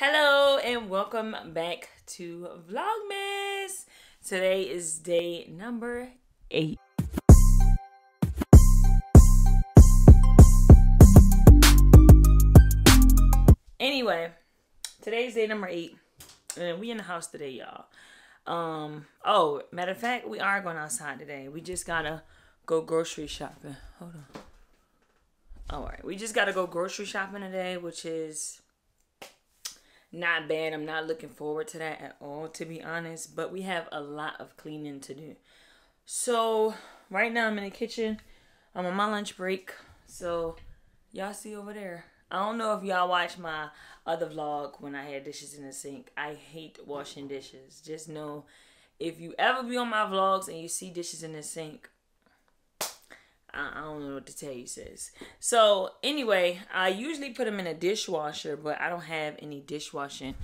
Hello and welcome back to Vlogmas. Today is day number eight. Anyway, today's day number eight, and we in the house today, y'all. Um, oh, matter of fact, we are going outside today. We just gotta go grocery shopping. Hold on. All right, we just gotta go grocery shopping today, which is not bad. I'm not looking forward to that at all, to be honest. But we have a lot of cleaning to do. So right now I'm in the kitchen. I'm on my lunch break. So y'all see over there. I don't know if y'all watch my other vlog when I had dishes in the sink. I hate washing dishes. Just know if you ever be on my vlogs and you see dishes in the sink, I, don't know what to tell you, sis. So anyway, I usually put them in a dishwasher, but I don't have any dishwashing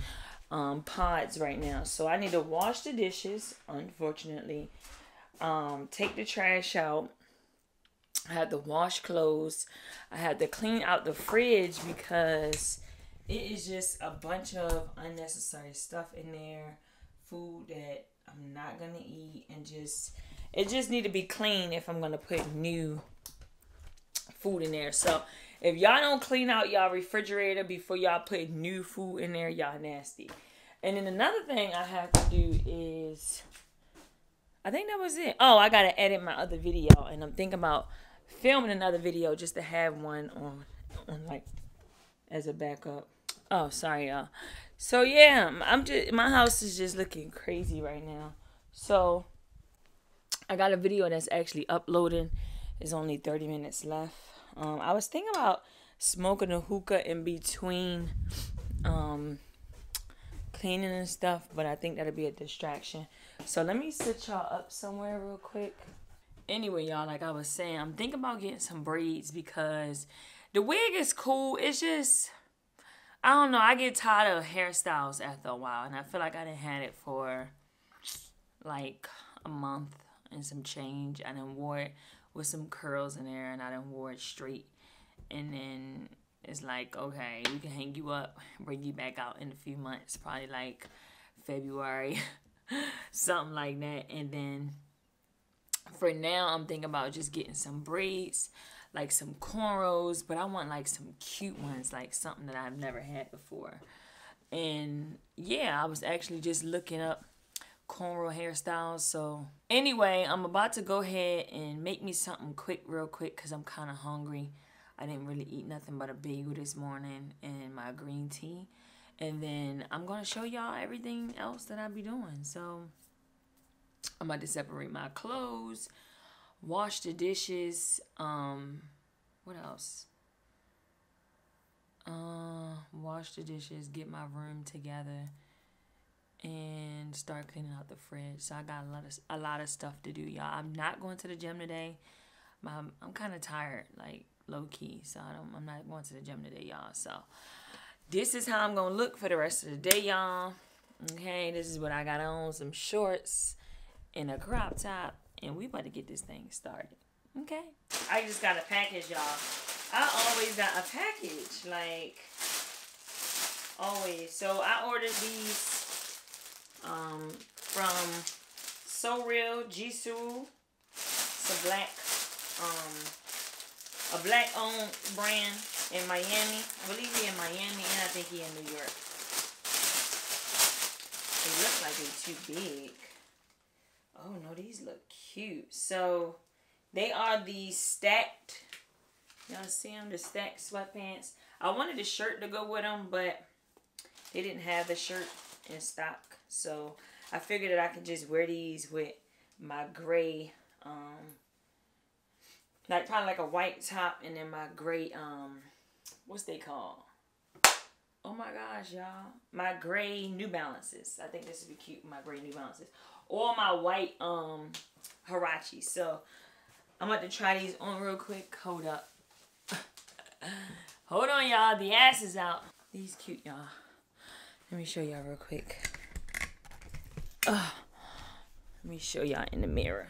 um, pods right now. So I need to wash the dishes, unfortunately. Um, take the trash out. I had to wash clothes. I had to clean out the fridge because it is just a bunch of unnecessary stuff in there. Food that I'm not gonna eat and just it just need to be clean if I'm gonna put new food in there. So if y'all don't clean out y'all refrigerator before y'all put new food in there, y'all nasty. And then another thing I have to do is I think that was it. Oh, I gotta edit my other video and I'm thinking about filming another video just to have one on on like as a backup. Oh, sorry y'all. So yeah, I'm just my house is just looking crazy right now. So I got a video that's actually uploading. It's only 30 minutes left. Um, I was thinking about smoking a hookah in between um, cleaning and stuff, but I think that'll be a distraction. So let me sit y'all up somewhere real quick. Anyway, y'all, like I was saying, I'm thinking about getting some braids because the wig is cool. It's just, I don't know. I get tired of hairstyles after a while, and I feel like I didn't had it for like a month and some change. I done wore it with some curls in there and I done wore it straight. And then it's like, okay, we can hang you up, bring you back out in a few months, probably like February, something like that. And then for now, I'm thinking about just getting some braids, like some cornrows, but I want like some cute ones, like something that I've never had before. And yeah, I was actually just looking up cornrow hairstyles. So anyway, I'm about to go ahead and make me something quick, real quick, because I'm kind of hungry. I didn't really eat nothing but a bagel this morning and my green tea. And then I'm going to show y'all everything else that I be doing. So I'm about to separate my clothes, wash the dishes. Um, what else? Uh, wash the dishes, get my room together and start cleaning out the fridge. So I got a lot of a lot of stuff to do, y'all. I'm not going to the gym today. I'm, I'm kind of tired, like low key. So I don't. I'm not going to the gym today, y'all. So this is how I'm gonna look for the rest of the day, y'all. Okay, this is what I got on: some shorts and a crop top, and we about to get this thing started. Okay. I just got a package, y'all. I always got a package, like always. So I ordered these um, from So Real Jisoo. It's a black, um, a black owned brand in Miami. I believe he in Miami and I think he in New York. They look like they're too big. Oh no, these look cute. So they are the stacked. Y'all see them? The stacked sweatpants. I wanted a shirt to go with them, but they didn't have the shirt in stock. So I figured that I could just wear these with my gray, um, like probably like a white top and then my gray, um, what's they called? Oh my gosh, y'all. My gray New Balances. I think this would be cute, my gray New Balances. Or my white, um, Huarache. So I'm about to try these on real quick. Hold up. Hold on, y'all. The ass is out. These cute, y'all. Let me show y'all real quick. Uh, let me show y'all in the mirror.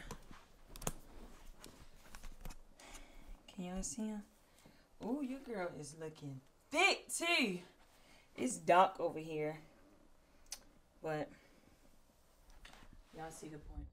Can y'all see him? Oh, your girl is looking thick too. It's dark over here. But y'all see the point.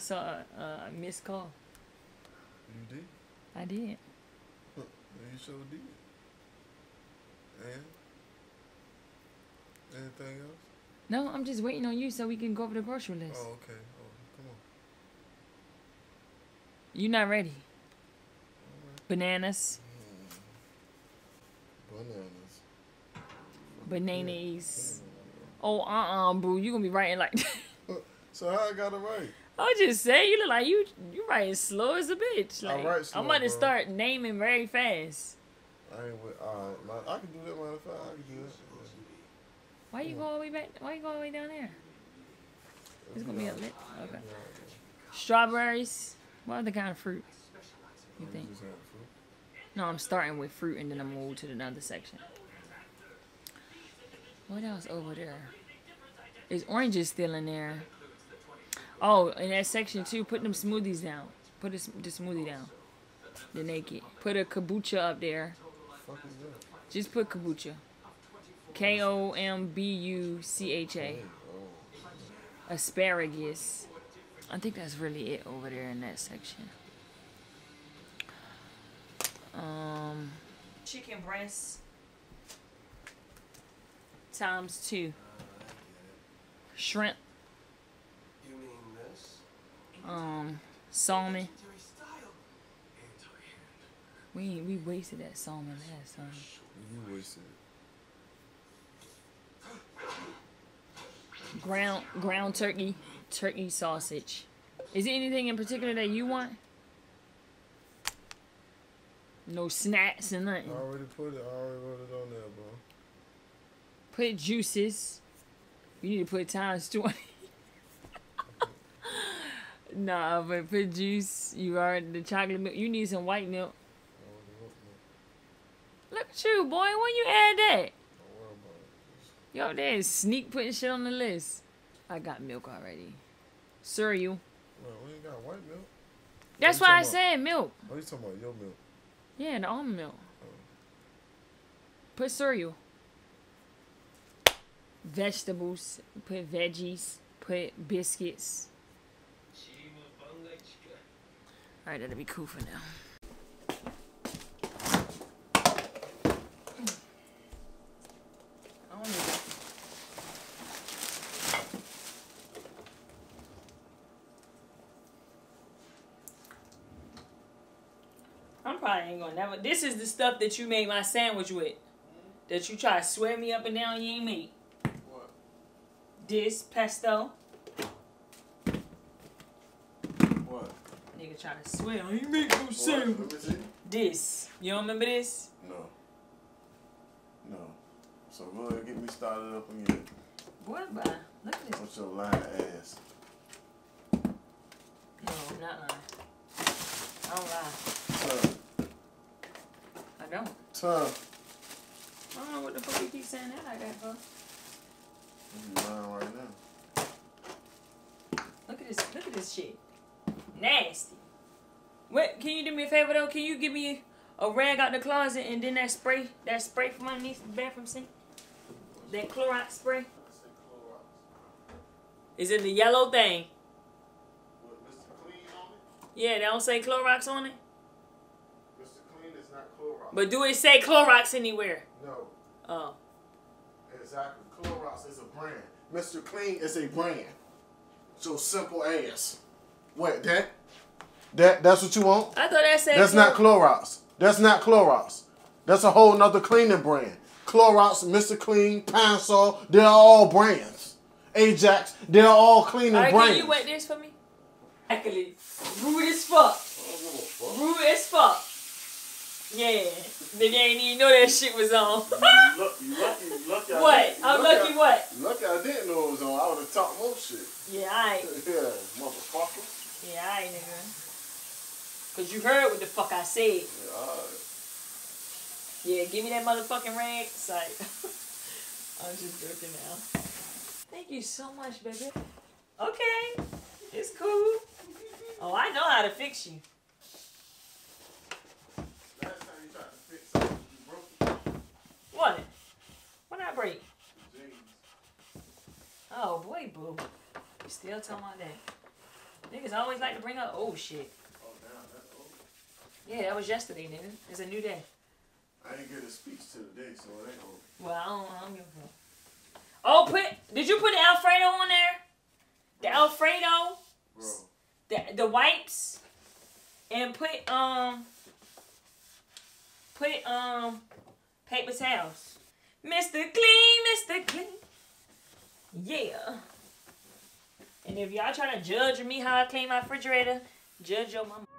Saw a, a missed call. You did? I did. Huh, You sure did. And? Anything else? No, I'm just waiting on you so we can go over the grocery list. Oh, okay. Oh, come on. You not ready? Bananas, Bananas. bananas. Oh, uh, uh boo, you gonna be writing like. So how I got it right? I'll just say you look like you you writing slow as a bitch. I write slow, I'm about to bro. start naming very fast. I ain't with. My- I can do that. Matter of fact, I can do that. Why you go all the way back? Why you go all the way down there? It's gonna be a lit. Okay. Strawberries. What other kind of fruit? You think? Just had fruit. No, I'm starting with fruit and then I'm move to another section. What else over there? Is oranges still in there? Oh, in that section too, put them smoothies down. Put a, the smoothie down. The naked. Put a kombucha up there. Fuck is that? Just put kombucha. K O M B U C H A. Asparagus. I think that's really it over there in that section. Um, chicken breasts times two. Shrimp. You mean? Um, salmon. Military style. Anti-hand. We we wasted that salmon last time. you wasted it. Ground ground turkey, turkey sausage. Is there anything in particular that you want? No snacks and nothing. I already put it. I already wrote it on there, bro. Put juices. You need to put times twenty. Nah, but put juice. You are the chocolate milk. You need some white milk. Look at you, boy. When you add that, Don't worry about it. Just- you up there sneak putting shit on the list. I got milk already. Cereal. Well, we ain't got white milk. That's oh, why I said milk. Oh, you talking about your milk? Yeah, the almond milk. Oh. Put cereal. Vegetables. Put veggies. Put biscuits. Alright, that'll be cool for now. I don't need that. I'm probably ain't gonna never. This is the stuff that you made my sandwich with. That you try to swear me up and down you ain't made. What? This pesto. What? Nigga try to swear. I ain't make no. Let. This. You don't remember this? No. No. So go ahead, get me started up again. What, bro? Look at this. What's your lying ass? No, I'm not lying. I don't lie. Tough. I don't. Tough. I don't know what the fuck you keep saying that like that for. You lying right now. Look at this. Look at this shit. Nasty. What? Can you do me a favor though? Can you give me a rag out the closet and then that spray, that spray from underneath the bathroom sink, that Clorox spray? Is in the yellow thing. With Mr. Clean on it? Yeah, they don't say Clorox on it. Mr. Clean is not Clorox. But do it say Clorox anywhere? no, Oh. exactly. Clorox is a brand. Mr. Clean is a brand. So simple as. What, that? That that's what you want? I thought that said That's not Clorox. That's not Clorox. That's a whole nother cleaning brand. Clorox, Mr. Clean, Pine Sol, they're all brands. Ajax, they're all cleaning Alright, brands. can you wet this for me? Actually, rude as fuck. Rude as fuck. Yeah. They didn't even know that shit was on. You look, you lucky, you lucky. What? I'm lucky lucky I- what? Lucky I didn't know it was on. I would have talked more shit. Yeah, I Yeah, motherfucker. Yeah, I ain't nigga. Cause you heard what the fuck I said. Yeah. Yeah, give me that motherfucking rag. Sorry. I'm just joking now. Thank you so much, baby. Okay. It's cool. Oh, I know how to fix you. Last time you tried to fix something, you broke it. What? What I break? Oh boy, boo. You still talking about that? Niggas always like to bring up old shit. Oh, damn, old. Yeah, that was yesterday, nigga. It's a new day. I didn't get a speech to the day, so it ain't old. Well, I don't, I don't give a fuck. Oh, put did you put the Alfredo on there? The Alfredo, Bro, the the wipes, and put um put um paper towels. Mr. Clean, Mr. Clean. Yeah. And if y'all trying to judge me how I clean my refrigerator, judge your mama.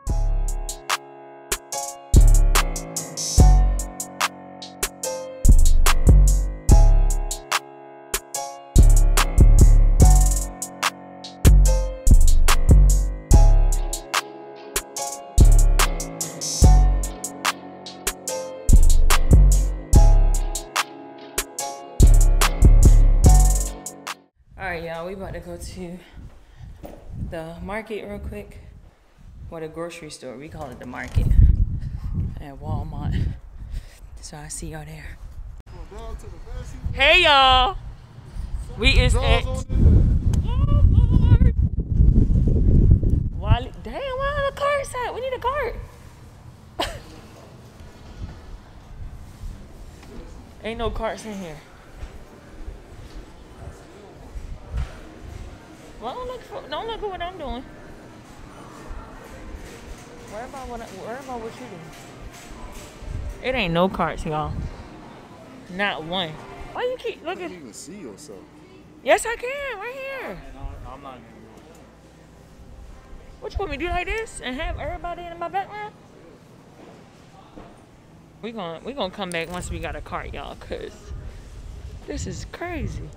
Right, y'all. We about to go to the market real quick. Or the grocery store. We call it the market at Walmart. So I see y'all there. down to the fancy. Hey, y'all. We is at Jaws on Walmart. Wally, damn, why are the carts at? We need a cart. Ain't no carts in here. Well, don't look for, don't look at what I'm doing. Worry about what I, worry about what you doing. It ain't no carts, y'all. Not one. Why you keep You looking? can't even see yourself. Yes, I can. Right here. I'm not What you want me to do like this and have everybody in my background? We gonna we gonna come back once we got a cart, y'all, cause this is crazy.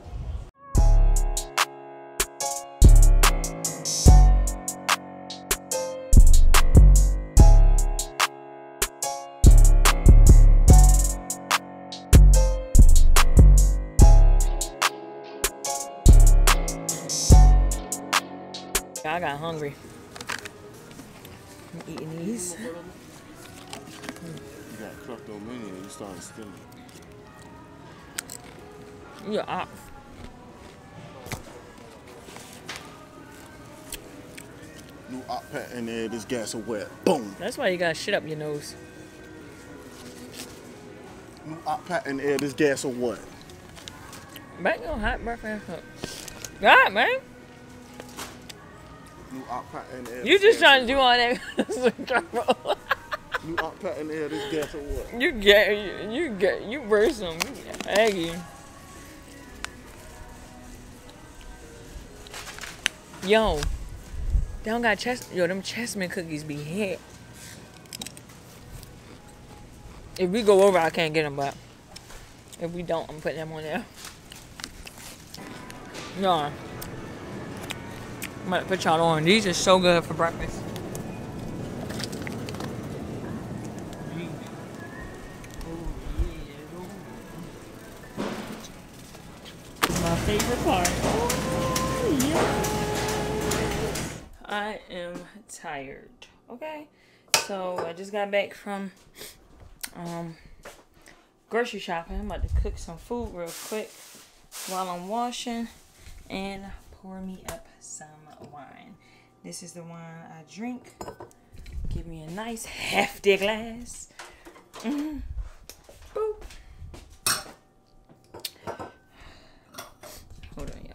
Got hungry. I'm eating these. You got kleptomania and you started stealing. Yeah, I, New op pat in there, this gas is wet. Boom. that's why you got shit up your nose. New op pat in there, this gas is what? Back your hot breakfast up. God, man. New op pat in there. You just trying to do all that. New op pat in there, this gas is what? you get, you, you get, you burst them. Aggie. Yo, they don't got chest. Yo, them chestnut cookies be hit. If we go over, I can't get them, but if we don't, I'm putting them on there. No. I'm gonna put y'all on. These are so good for breakfast. My favorite part. Oh, yes. I am tired. Okay. So I just got back from um grocery shopping. I'm about to cook some food real quick while I'm washing and pour me up some wine. This is the wine I drink. Give me a nice hefty glass. Mm-hmm. Boop. Hold on, y'all.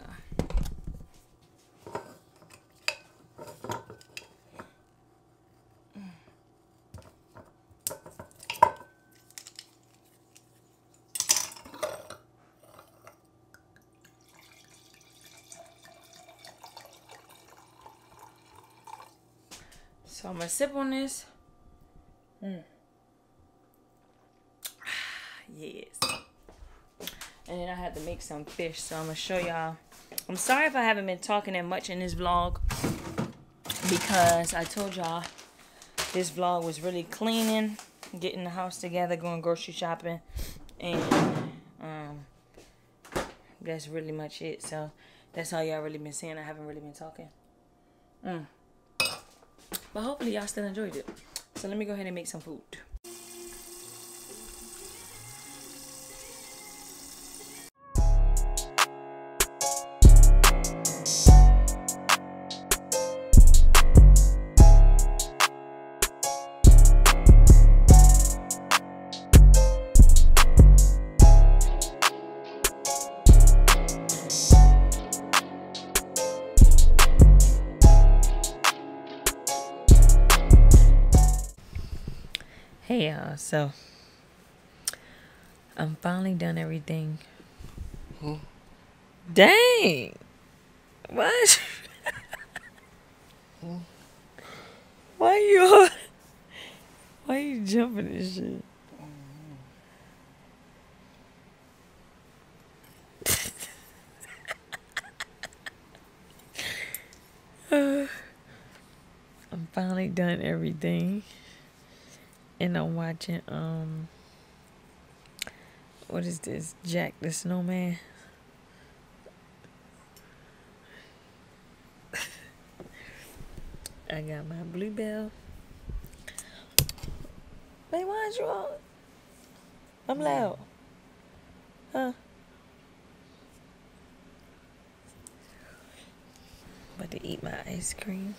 So I'm gonna sip on this. Mm. yes. And then I had to make some fish, so I'm gonna show y'all. I'm sorry if I haven't been talking that much in this vlog because I told y'all this vlog was really cleaning, getting the house together, going grocery shopping, and um, that's really much it. So that's all y'all really been seeing. I haven't really been talking. Mm. But hopefully y'all still enjoyed it. So let me go ahead and make some food. So I'm finally done everything. Dang! What? Why you Why you jumping this shit? I'm finally done everything and I'm watching um what is this? Jack the Snowman. I got my Blue Bell. Hey, why aren't you on? I'm loud. Huh? About to eat my ice cream.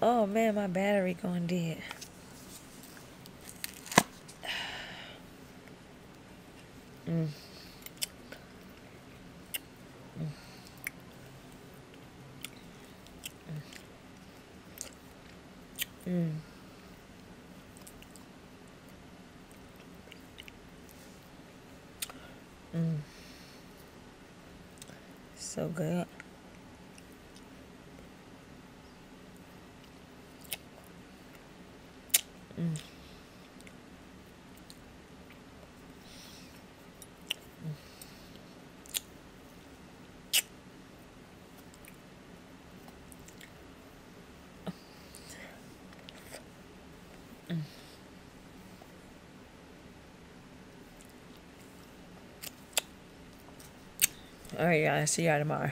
Oh man, my battery going dead. Mm. Mm. Mm. Mm. So good. Mm. All right, guys. See y'all tomorrow.